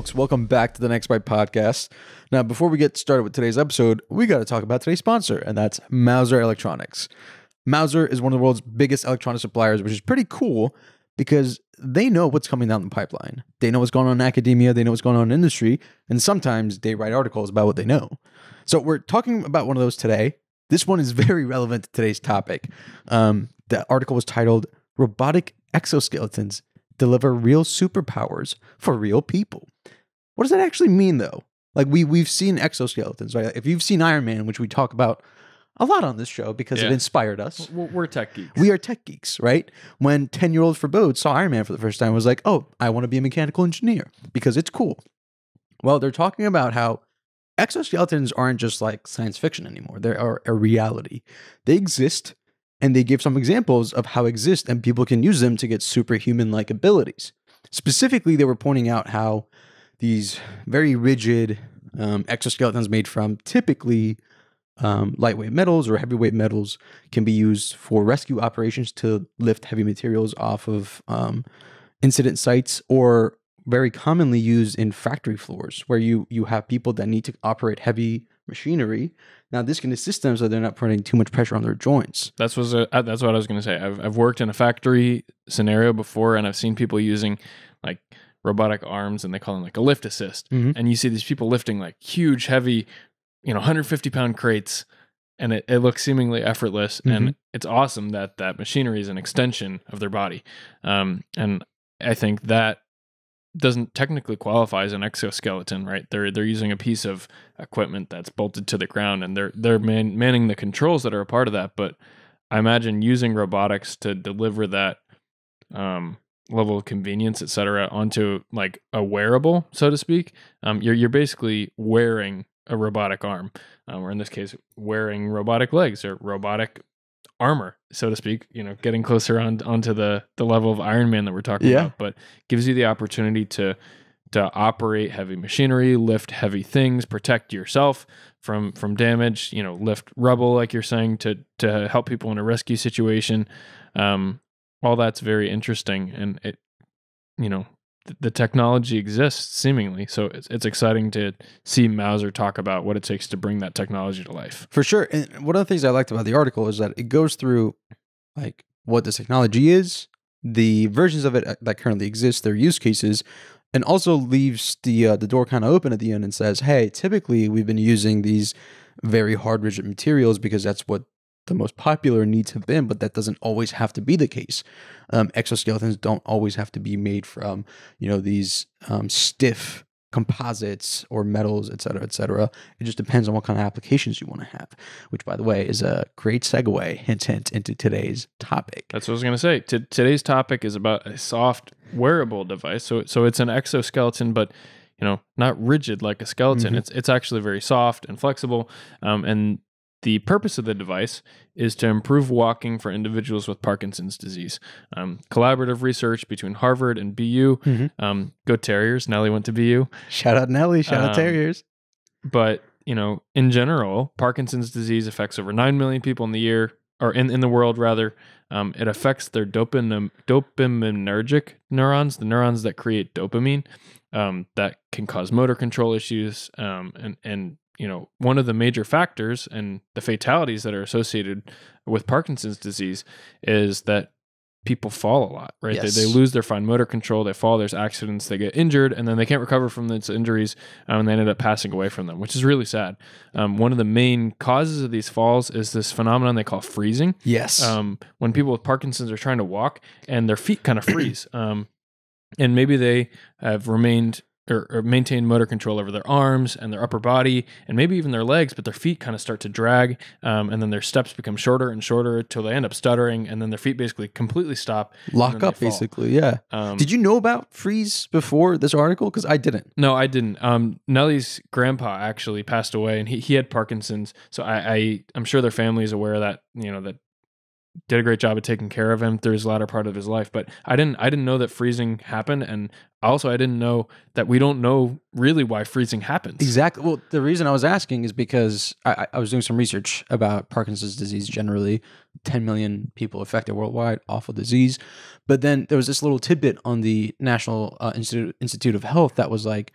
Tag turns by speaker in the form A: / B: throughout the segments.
A: Folks, welcome back to the Next Byte podcast. Now, before we get started with today's episode, we got to talk about today's sponsor, and that's Mouser Electronics. Mouser is one of the world's biggest electronic suppliers, which is pretty cool because they know what's coming down the pipeline. They know what's going on in academia, they know what's going on in industry, and sometimes they write articles about what they know. So, we're talking about one of those today. This one is very relevant to today's topic. Um, the article was titled Robotic Exoskeletons Deliver Real Superpowers for Real People. What does that actually mean, though? Like we we've seen exoskeletons, right? If you've seen Iron Man, which we talk about a lot on this show because it inspired us.
B: We're, we're tech geeks.
A: We are tech geeks, right? When 10 year old Farbod saw Iron Man for the first time, was like, oh, I want to be a mechanical engineer because it's cool. Well, they're talking about how exoskeletons aren't just like science fiction anymore. They are a reality. They exist and they give some examples of how exist and people can use them to get superhuman like abilities. Specifically, they were pointing out how these very rigid um, exoskeletons made from typically um, lightweight metals or heavyweight metals can be used for rescue operations to lift heavy materials off of um, incident sites or very commonly used in factory floors where you you have people that need to operate heavy machinery now this can assist them so they're not putting too much pressure on their joints
B: That's was a, uh, that's what I was going to say. I've I've worked in a factory scenario before, and I've seen people using like robotic arms, and they call them like a lift assist.
A: Mhm.
B: And you see these people lifting like huge, heavy, you know, 150 pound crates, and it, it looks seemingly effortless. And it's awesome that that machinery is an extension of their body. Um, and I think that doesn't technically qualify as an exoskeleton, right? They're they're using a piece of equipment that's bolted to the ground, and they're they're man, manning the controls that are a part of that. But I imagine using robotics to deliver that um, level of convenience, et cetera, onto like a wearable, so to speak. Um, you're you're basically wearing a robotic arm, um, or in this case, wearing robotic legs or robotic armor, so to speak. You know, getting closer on onto the the level of Iron Man that we're talking
A: Yeah.
B: about, but gives you the opportunity to to operate heavy machinery, lift heavy things, protect yourself from from damage. You know, lift rubble, like you're saying, to to help people in a rescue situation. Um, all that's very interesting, and it, you know, th- the technology exists seemingly. So it's it's exciting to see Mouser talk about what it takes to bring that technology to life.
A: For sure. And one of the things I liked about the article is that it goes through like what this technology is, the versions of it uh, that currently exist, their use cases, and also leaves the uh, the door kind of open at the end and says, "Hey, typically we've been using these very hard rigid materials because that's what the most popular needs have been, but that doesn't always have to be the case. Um, exoskeletons don't always have to be made from you know these um, stiff composites or metals, et cetera, et cetera. It just depends on what kind of applications you want to have, which, by the way, is a great segue, hint, hint, into today's topic.
B: That's what I was going to say. T- today's topic is about a soft wearable device. So so it's an exoskeleton, but you know, not rigid like a skeleton.
A: Mhm.
B: It's it's actually very soft and flexible. Um, and the purpose of the device is to improve walking for individuals with Parkinson's disease. Um, collaborative research between Harvard and BU.
A: Mhm.
B: Um, go Terriers! Nelly went to BU.
A: Shout out Nelly, shout out
B: Um,
A: Terriers.
B: but you know in general parkinson's disease affects over 9 million people in the year or in, in the world rather um, it affects their dopamine dopaminergic neurons the neurons that create dopamine um, that can cause motor control issues um, and and you know one of the major factors and the fatalities that are associated with parkinson's disease is that people fall a lot right
A: Yes.
B: they, they lose their fine motor control they fall there's accidents they get injured and then they can't recover from those injuries um, and they ended up passing away from them, which is really sad. Um, one of the main causes of these falls is this phenomenon they call freezing.
A: Yes.
B: Um, when people with Parkinson's are trying to walk and their feet kind of freeze, um, and maybe they have remained or, or maintained motor control over their arms and their upper body and maybe even their legs, but their feet kind of start to drag, um, and then their steps become shorter and shorter until they end up stuttering, and then their feet basically completely stop.
A: Lock up, basically. Yeah.
B: Um,
A: Did you know about freeze before this article? Because I didn't.
B: No, I didn't. Um, Nellie's grandpa actually passed away, and he, he had Parkinson's. So I, I I'm sure their family is aware of that. You know that did a great job of taking care of him through his latter part of his life. But I didn't I didn't know that freezing happened, and also I didn't know that we don't know really why freezing happens.
A: Exactly. Well, the reason I was asking is because I, I- was doing some research about Parkinson's disease generally. 10 million people affected worldwide, awful disease. But then there was this little tidbit on the National uh, Institute, Institute of Health that was like,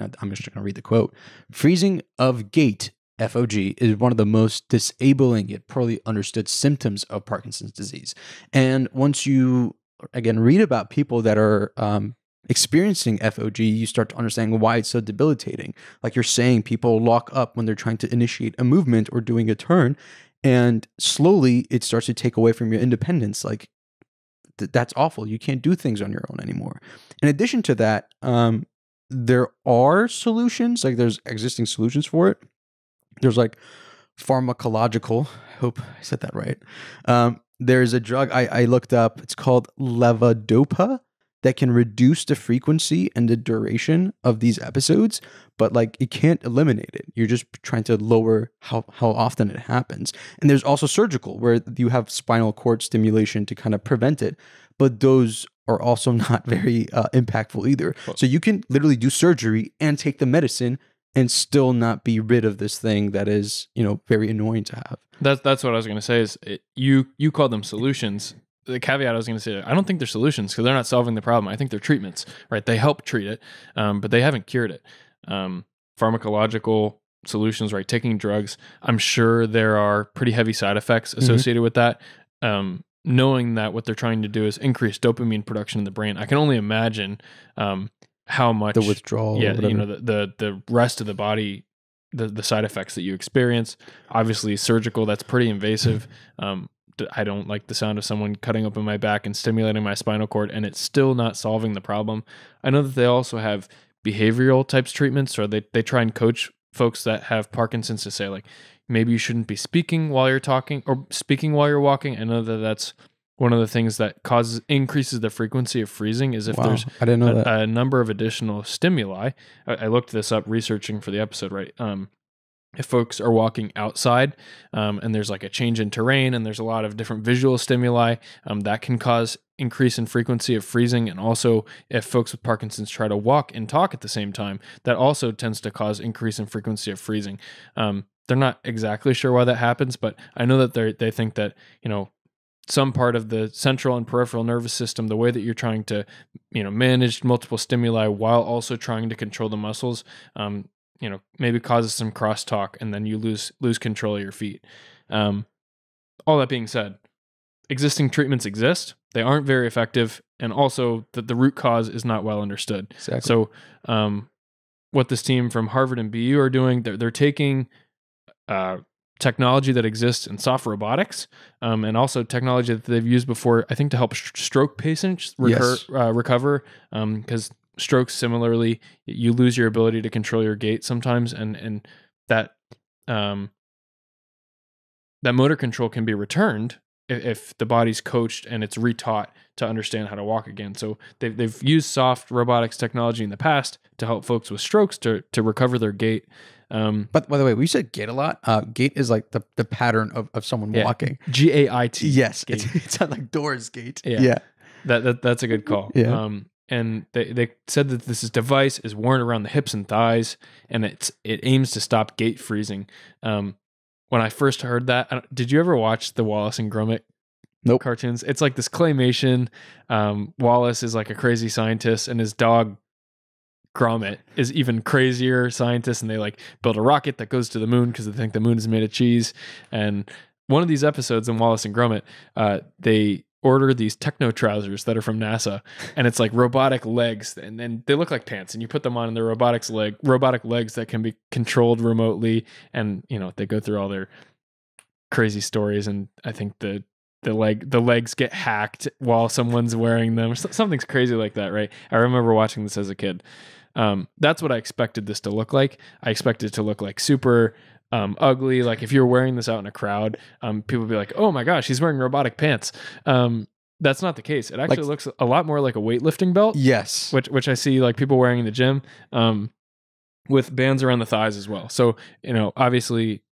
A: I'm just going to read the quote freezing of gait. FOG is one of the most disabling yet poorly understood symptoms of Parkinson's disease. And once you, again, read about people that are um, experiencing FOG, you start to understand why it's so debilitating. Like you're saying, people lock up when they're trying to initiate a movement or doing a turn, and slowly it starts to take away from your independence. Like th- that's awful. You can't do things on your own anymore. In addition to that, um, there are solutions. Like there's existing solutions for it. There's like pharmacological. I hope I said that right. Um, there's a drug I, I looked up. It's called levodopa that can reduce the frequency and the duration of these episodes, but like it can't eliminate it. You're just trying to lower how, how often it happens. And there's also surgical where you have spinal cord stimulation to kind of prevent it, but those are also not very uh, impactful either. So you can literally do surgery and take the medicine and still not be rid of this thing that is, you know, very annoying to have.
B: That's that's what I was going to say. Is it, you you call them solutions? The caveat I was going to say, I don't think they're solutions because they're not solving the problem. I think they're treatments, right? They help treat it, um, but they haven't cured it. Um, pharmacological solutions, right? Taking drugs. I'm sure there are pretty heavy side effects associated with that. Um, knowing that what they're trying to do is increase dopamine production in the brain, I can only imagine um, how much
A: The withdrawal.
B: yeah, you know, the, the the rest of the body, the the side effects that you experience. Obviously, surgical. That's pretty invasive. Um, I don't like the sound of someone cutting open my back and stimulating my spinal cord, and it's still not solving the problem. I know that they also have behavioral types treatments, or they they try and coach folks that have Parkinson's to say like maybe you shouldn't be speaking while you're talking or speaking while you're walking. I know that that's one of the things that causes increases the frequency of freezing is if
A: Wow,
B: there's
A: I didn't know that.
B: a, a number of additional stimuli. I, I looked this up researching for the episode, right? Um, if folks are walking outside um, and there's like a change in terrain and there's a lot of different visual stimuli, um, that can cause increase in frequency of freezing. And also, if folks with Parkinson's try to walk and talk at the same time, that also tends to cause increase in frequency of freezing. Um, they're not exactly sure why that happens, but I know that they they think that you know some part of the central and peripheral nervous system, the way that you're trying to, you know, manage multiple stimuli while also trying to control the muscles, um, you know, maybe causes some crosstalk, and then you lose lose control of your feet. Um, all that being said, existing treatments exist. They aren't very effective, and also that the root cause is not well understood.
A: exactly.
B: So, um, what this team from Harvard and BU are doing, they're, they're taking uh, technology that exists in soft robotics um, and also technology that they've used before, I think, to help st- stroke patients recur,
A: Yes.
B: uh, recover. Because strokes, similarly, you lose your ability to control your gait sometimes, and and that um, that motor control can be returned if, if the body's coached and it's retaught to understand how to walk again. So they've they've used soft robotics technology in the past to help folks with strokes to to recover their gait. Um,
A: But by the way, we said gait a lot. Uh, gait is like the, the pattern of, of someone
B: Yeah.
A: walking.
B: G A I T.
A: Yes,
B: gait.
A: it's, it's not like doors gate.
B: Yeah.
A: yeah.
B: That, that that's a good call.
A: Yeah.
B: Um, and they, they said that this device is worn around the hips and thighs, and it's it aims to stop gait freezing. Um, when I first heard that, did you ever watch the Wallace and Gromit
A: Nope.
B: cartoons? It's like this claymation. Um, Wallace is like a crazy scientist, and his dog Gromit is even crazier scientist, and they like build a rocket that goes to the moon because they think the moon is made of cheese. And one of these episodes in Wallace and Gromit, uh, they order these techno trousers that are from NASA, and it's like robotic legs, and then they look like pants, and you put them on, and they're robotics leg, robotic legs that can be controlled remotely, and you know they go through all their crazy stories, and I think the the leg the legs get hacked while someone's wearing them, something's crazy like that, right? I remember watching this as a kid. Um, that's what I expected this to look like. I expected it to look like super um, ugly. Like if you're wearing this out in a crowd, um, people would be like, "Oh my gosh, he's wearing robotic pants." Um, that's not the case. It actually looks a lot more like a weightlifting belt,
A: Yes.
B: which which I see like people wearing in the gym, um, with bands around the thighs as well. So you know, obviously,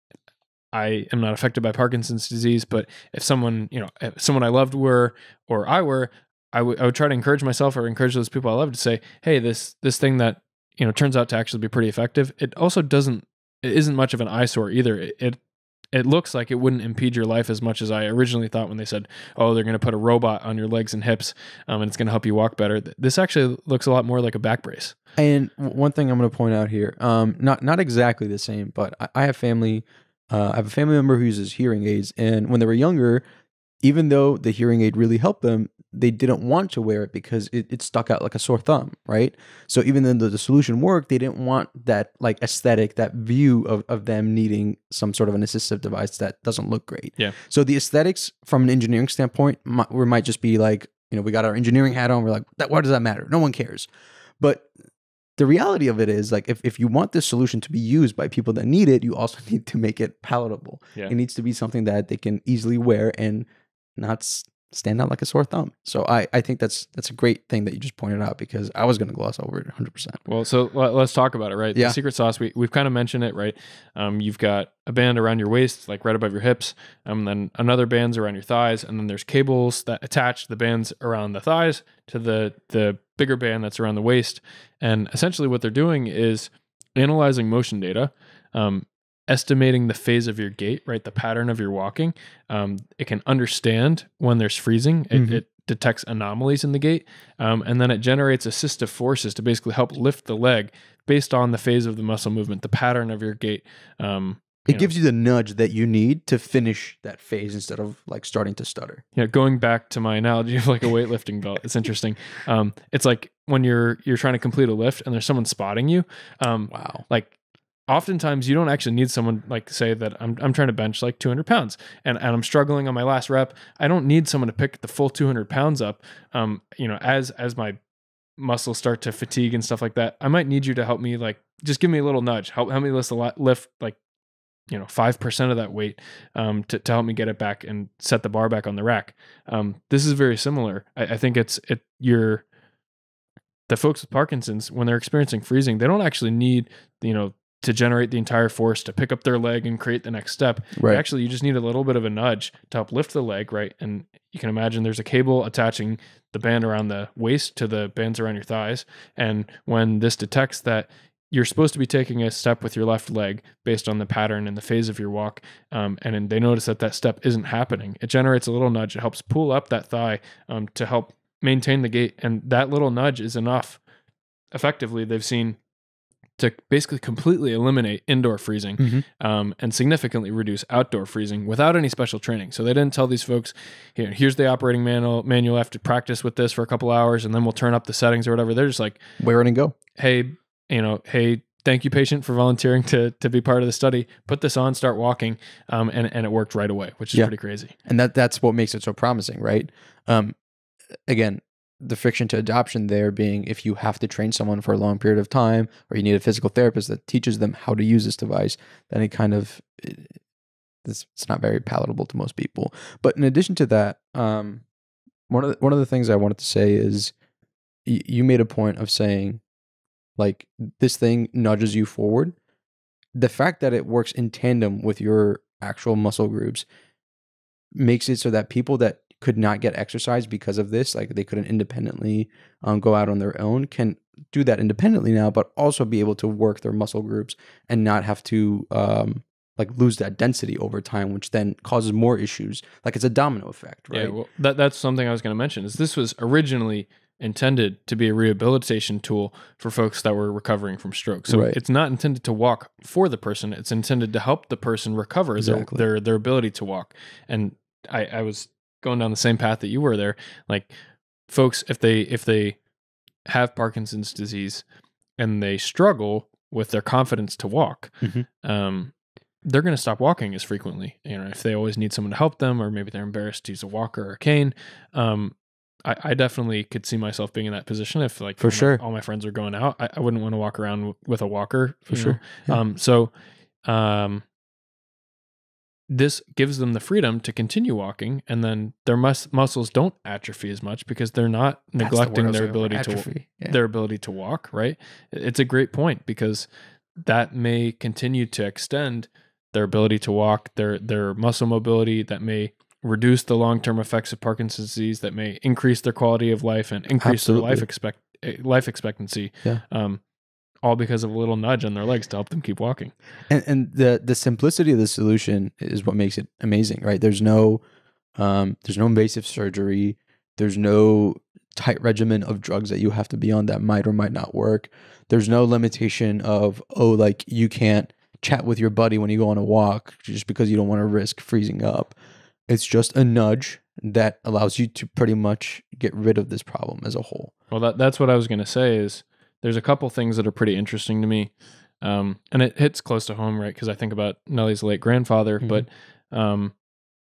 B: I am not affected by Parkinson's disease, but if someone, you know, if someone I loved were or I were, I would I would try to encourage myself or encourage those people I love to say, hey, this this thing that you know turns out to actually be pretty effective. It also doesn't it isn't much of an eyesore either. It, it it looks like it wouldn't impede your life as much as I originally thought when they said, "Oh, they're going to put a robot on your legs and hips, um, and it's going to help you walk better." This actually looks a lot more like a back brace.
A: And one thing I'm going to point out here, um, not not exactly the same, but I, I have family. Uh, I have a family member who uses hearing aids, and when they were younger, even though the hearing aid really helped them, they didn't want to wear it because it, it stuck out like a sore thumb, right? So even though the, the solution worked, they didn't want that like aesthetic, that view of, of them needing some sort of an assistive device that doesn't look great.
B: Yeah.
A: So the aesthetics from an engineering standpoint, might, we might just be like, you know, we got our engineering hat on. We're like, that, why does that matter? No one cares. But the reality of it is like if, if you want this solution to be used by people that need it, you also need to make it palatable.
B: Yeah.
A: It needs to be something that they can easily wear and not stand out like a sore thumb. So I, I think that's that's a great thing that you just pointed out because I was going to gloss over it 100%.
B: Well, so let, us talk about it, right?
A: Yeah.
B: The secret sauce, we, we've kind of mentioned it, right? Um, you've got a band around your waist, like right above your hips, um, then another band's around your thighs, and then there's cables that attach the bands around the thighs to the the bigger band that's around the waist. And essentially, what they're doing is analyzing motion data. Um, estimating the phase of your gait, right? The pattern of your walking. Um, it can understand when there's freezing. It,
A: Mhm.
B: it detects anomalies in the gait, um, and then it generates assistive forces to basically help lift the leg based on the phase of the muscle movement, the pattern of your gait. Um,
A: It
B: you know,
A: gives you the nudge that you need to finish that phase instead of like starting to stutter.
B: know, going back to my analogy of like a weightlifting belt, it's interesting. Um, it's like when you're you're trying to complete a lift and there's someone spotting you. Um,
A: Wow.
B: like oftentimes you don't actually need someone like say that I'm, I'm trying to bench like 200 pounds and, and i'm struggling on my last rep. I don't need someone to pick the full 200 pounds up. Um you know as as my muscles start to fatigue and stuff like that i might need you to help me like just give me a little nudge. Help, help me lift a lot lift like you know 5% of that weight um, to, to help me get it back and set the bar back on the rack. Um, this is very similar. I, I think it's it you're the folks with parkinson's when they're experiencing freezing they don't actually need you know to generate the entire force to pick up their leg and create the next step
A: Right.
B: actually you just need a little bit of a nudge to help lift the leg right? And you can imagine there's a cable attaching the band around the waist to the bands around your thighs. And when this detects that you're supposed to be taking a step with your left leg based on the pattern and the phase of your walk um, and then they notice that that step isn't happening it generates a little nudge. It helps pull up that thigh um, to help maintain the gait. And that little nudge is enough effectively. They've seen to basically completely eliminate indoor freezing
A: Mhm.
B: um, and significantly reduce outdoor freezing without any special training. So they didn't tell these folks, here, here's the operating manual. Manual, have to practice with this for a couple hours, and then we'll turn up the settings or whatever. They're just like,
A: Wear it and go.
B: hey, you know, hey, thank you, patient, for volunteering to to be part of the study. Put this on, start walking, um, and and it worked right away, which is
A: Yeah.
B: pretty crazy.
A: and that that's what makes it so promising right um again the friction to adoption there being if you have to train someone for a long period of time or you need a physical therapist that teaches them how to use this device then it kind of it, it's, it's not very palatable to most people. But in addition to that um one of the, one of the things i wanted to say is y- you made a point of saying like this thing nudges you forward. The fact that it works in tandem with your actual muscle groups makes it so that people that could not get exercise because of this, like they couldn't independently um, go out on their own, can do that independently now, but also be able to work their muscle groups and not have to um, like lose that density over time, which then causes more issues. Like it's a domino effect, right?
B: Yeah, well, that that's something I was going to mention. Is this was originally intended to be a rehabilitation tool for folks that were recovering from stroke. So
A: Right.
B: it's not intended to walk for the person. It's intended to help the person recover their- their their ability to walk. And I, I was going down the same path that you were there. Like folks, if they if they have Parkinson's disease and they struggle with their confidence to walk,
A: Mhm.
B: um, they're going to stop walking as frequently. You know, if they always need someone to help them, or maybe they're embarrassed to use a walker or a cane. Um, I, I definitely could see myself being in that position if, like,
A: For
B: all my-
A: sure.
B: all my friends are going out. I, I wouldn't want to walk around w- with a walker
A: For sure. Yeah.
B: Um, so, um, this gives them the freedom to continue walking, and then their mus- muscles don't atrophy as much because they're not
A: the
B: neglecting
A: word
B: their ability to
A: atrophy. Yeah.
B: their ability to walk, right? It's a great point because that may continue to extend their ability to walk, their their muscle mobility that may reduce the long term effects of Parkinson's disease, that may increase their quality of life and increase their life expect eh, life expectancy.
A: Yeah.
B: Um, all because of a little nudge on their legs to help them keep walking.
A: and, and the the simplicity of the solution is what makes it amazing right there's no um there's no invasive surgery there's no tight regimen of drugs that you have to be on that might or might not work there's no limitation of oh like you can't chat with your buddy when you go on a walk just because you don't want to risk freezing up it's just a nudge that allows you to pretty much get rid of this problem as a whole
B: Well, that that's what I was going to say. Is there's a couple things that are pretty interesting to me, um, and it hits close to home, right? Because I think about Nellie's late grandfather.
A: Mhm.
B: But um,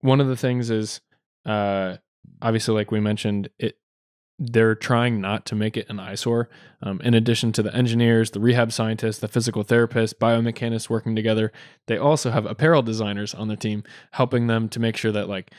B: one of the things is, uh, obviously, like we mentioned, it they're trying not to make it an eyesore. Um, in addition to the engineers, the rehab scientists, the physical therapists, biomechanists working together, they also have apparel designers on their team helping them to make sure that like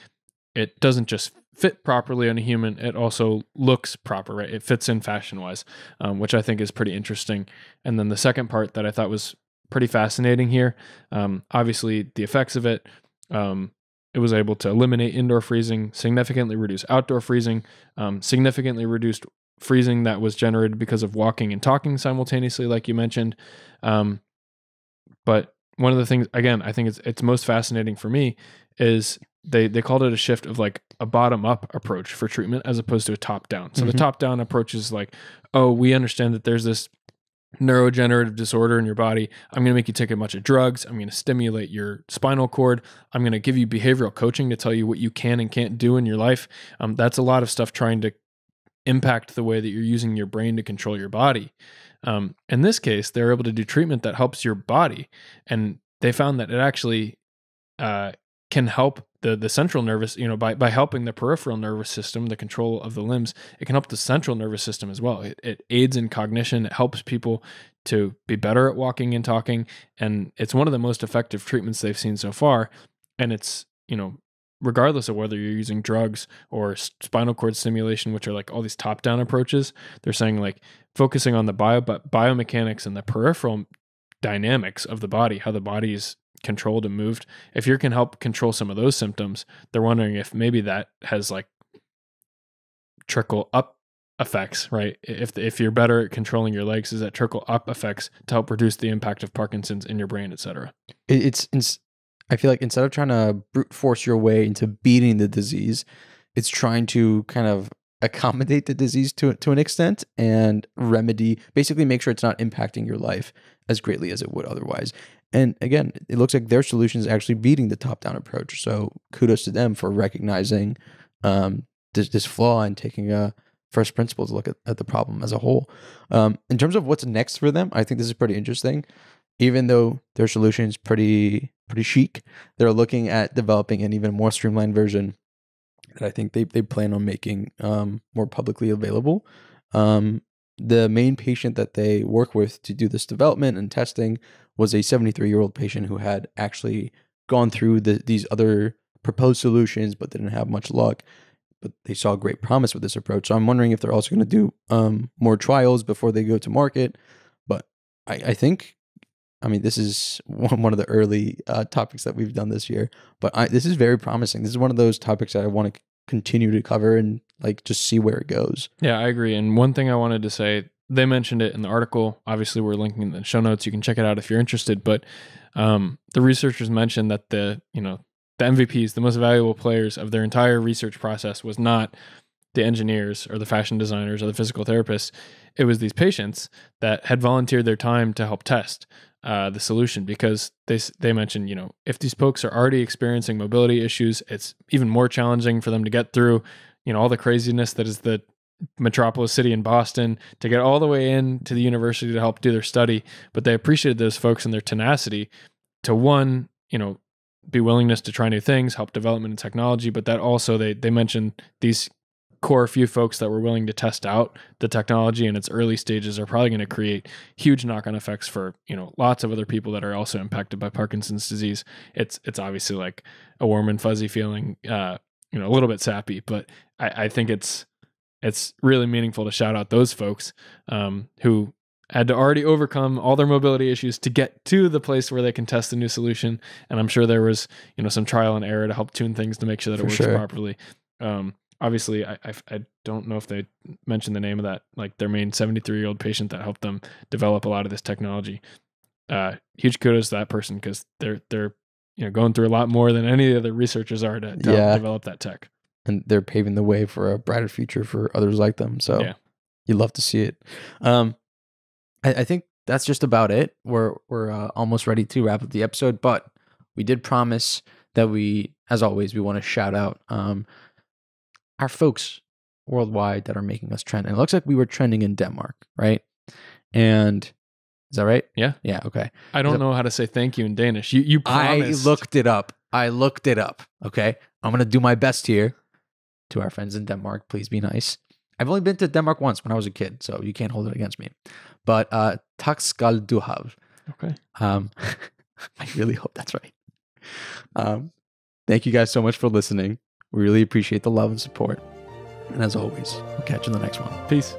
B: it doesn't just fit properly on a human it also looks proper right? It fits in fashion wise um, which i think is pretty interesting. And then the second part that i thought was pretty fascinating here um, obviously the effects of it um, it was able to eliminate indoor freezing significantly reduce outdoor freezing um, significantly reduced freezing that was generated because of walking and talking simultaneously like you mentioned um, but one of the things again i think it's it's most fascinating for me is they they called it a shift of like a bottom up approach for treatment as opposed to a top down. So the
A: Mhm.
B: top down approach is like, oh, we understand that there's this neurodegenerative disorder in your body. I'm going to make you take a bunch of drugs. I'm going to stimulate your spinal cord. I'm going to give you behavioral coaching to tell you what you can and can't do in your life. Um, that's a lot of stuff trying to impact the way that you're using your brain to control your body. Um, in this case, they're able to do treatment that helps your body, and they found that it actually uh, can help the the central nervous, you know, by by helping the peripheral nervous system, the control of the limbs, it can help the central nervous system as well. It, it aids in cognition. It helps people to be better at walking and talking, and it's one of the most effective treatments they've seen so far. And it's you know, regardless of whether you're using drugs or spinal cord stimulation, which are like all these top down approaches, they're saying like focusing on the bio but biomechanics and the peripheral dynamics of the body, how the body is controlled and moved. If you can help control some of those symptoms, they're wondering if maybe that has like trickle up effects, right? If if you're better at controlling your legs, is that trickle up effects to help reduce the impact of Parkinson's in your brain, et cetera?
A: it's, it's i feel like instead of trying to brute force your way into beating the disease it's trying to kind of accommodate the disease to to an extent and remedy basically make sure it's not impacting your life as greatly as it would otherwise and again it looks like their solution is actually beating the top down approach. So kudos to them for recognizing um, this, this flaw and taking a first principles look at, at the problem as a whole. Um, in terms of what's next for them i think this is pretty interesting. Even though their solution is pretty pretty chic, they're looking at developing an even more streamlined version that I think they, they plan on making um, more publicly available. Um, the main patient that they work with to do this development and testing was a 73 year old patient who had actually gone through the, these other proposed solutions but didn't have much luck. But they saw great promise with this approach. So I'm wondering if they're also going to do um, more trials before they go to market. But I, I think I mean, this is one of the early uh, topics that we've done this year, but I, this is very promising. This is one of those topics that I want to continue to cover and like just see where it goes.
B: Yeah, I agree. And one thing I wanted to say, they mentioned it in the article. Obviously, we're linking in the show notes. You can check it out if you're interested. But um, the researchers mentioned that the you know the MVPs, the most valuable players of their entire research process, was not the engineers or the fashion designers or the physical therapists. It was these patients that had volunteered their time to help test uh, the solution because they they mentioned you know if these folks are already experiencing mobility issues, it's even more challenging for them to get through you know all the craziness that is the metropolis city in Boston to get all the way in to the university to help do their study. But they appreciated those folks and their tenacity to one you know be willingness to try new things, help development and technology, but that also they they mentioned these core few folks that were willing to test out the technology in its early stages are probably going to create huge knock-on effects for you know lots of other people that are also impacted by Parkinson's disease. It's it's obviously like a warm and fuzzy feeling, uh, you know, a little bit sappy, but I, I think it's it's really meaningful to shout out those folks um, who had to already overcome all their mobility issues to get to the place where they can test the new solution. And I'm sure there was, you know, some trial and error to help tune things to make sure that
A: For
B: it works
A: sure.
B: properly. Um, obviously, I, I I don't know if they mentioned the name of that, like their main 73 year old patient that helped them develop a lot of this technology. Uh, huge kudos to that person because they're they're you know going through a lot more than any of the other researchers are to, to
A: Yeah.
B: develop that tech.
A: And they're paving the way for a brighter future for others like them. So
B: Yeah.
A: you love to see it. Um, I, I think that's just about it. We're we're uh, almost ready to wrap up the episode, but we did promise that we, as always, we want to shout out um, our folks worldwide that are making us trend. And it looks like we were trending in Denmark, right? And is that right?
B: Yeah.
A: Yeah. Okay.
B: I don't
A: Yep.
B: know how to say thank you in Danish. You you promised.
A: I looked it up. I looked it up. Okay. I'm going to do my best here to our friends in Denmark. Please be nice. I've only been to Denmark once when I was a kid, so you can't hold it against me. But uh, tak skal du have.
B: Okay.
A: Um, I really hope that's right. Um, thank you guys so much for listening. We really appreciate the love and support. And as always, we'll catch you in the next one.
B: Peace.